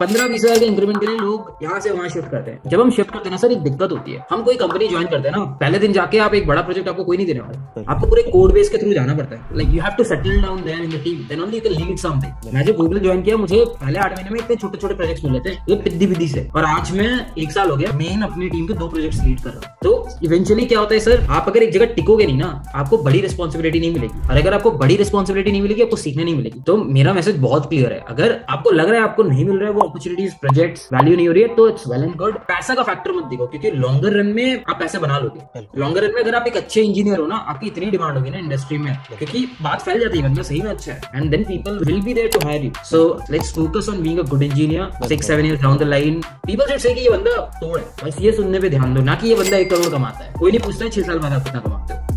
पंद्रह बीस हज़ार के इंक्रीमेंट के लिए लोग यहाँ से वहाँ शिफ्ट करते हैं। जब हम शिफ्ट करते हैं ना सर एक दिक्कत होती है। हम कोई कंपनी ज्वाइन करते हैं ना पहले दिन जाके आप एक बड़ा प्रोजेक्ट आपको कोई नहीं देने वाला। आपको पूरे कोड बेस के थ्रू जाना पड़ता है। Like you have to settle down there in the team then only you can lead something मैं जब गूगल ज्वाइन किया मुझे पहले आठ महीने में इतने छोटे छोटे प्रोजेक्ट्स मिले थे। ये पिद्दी पिद्दी से। और आज मैं एक साल हो गया मेन अपनी टीम के दो प्रोजेक्ट्स लीड कर रहा हूँ। तो इवेंचुअली क्या होता है सर आप अगर एक जगह टिकोगे नहीं ना आपको बड़ी रिस्पॉन्सिबिलिटी नहीं मिलेगी। और अगर आपको बड़ी रिस्पॉन्सिबिलिटी नहीं मिलेगी आपको सीखने नहीं मिलेगी। तो मेरा मैसेज बहुत क्लियर है। अगर आपको लग रहा है आपको नहीं मिल रहा है वो अपॉर्चुनिटीज़ प्रोजेक्ट्स वैल्यू नहीं हो रही है तो इट्स वेल एंड गुड पैसा का फैक्टर मत देखो क्योंकि लॉन्गर रन में आप पैसे बना लोगे। लॉन्गर रन में अगर आप एक अच्छे इंजीनियर हो ना आपकी इतनी डिमांड होगी ना इंडस्ट्री में क्योंकि बात फैल जाती है सही में अच्छा है। And then people will be there to hire you so let's focus on being a good engineer six seven years down the line people should say कि ये बंदा तोड़ है। बस ये सुनने पे ध्यान दो ना कि ये बंदा एक करोड़ कमाता है। कोई नहीं पूछता है छह साल बाद आप कितना कमाते हो।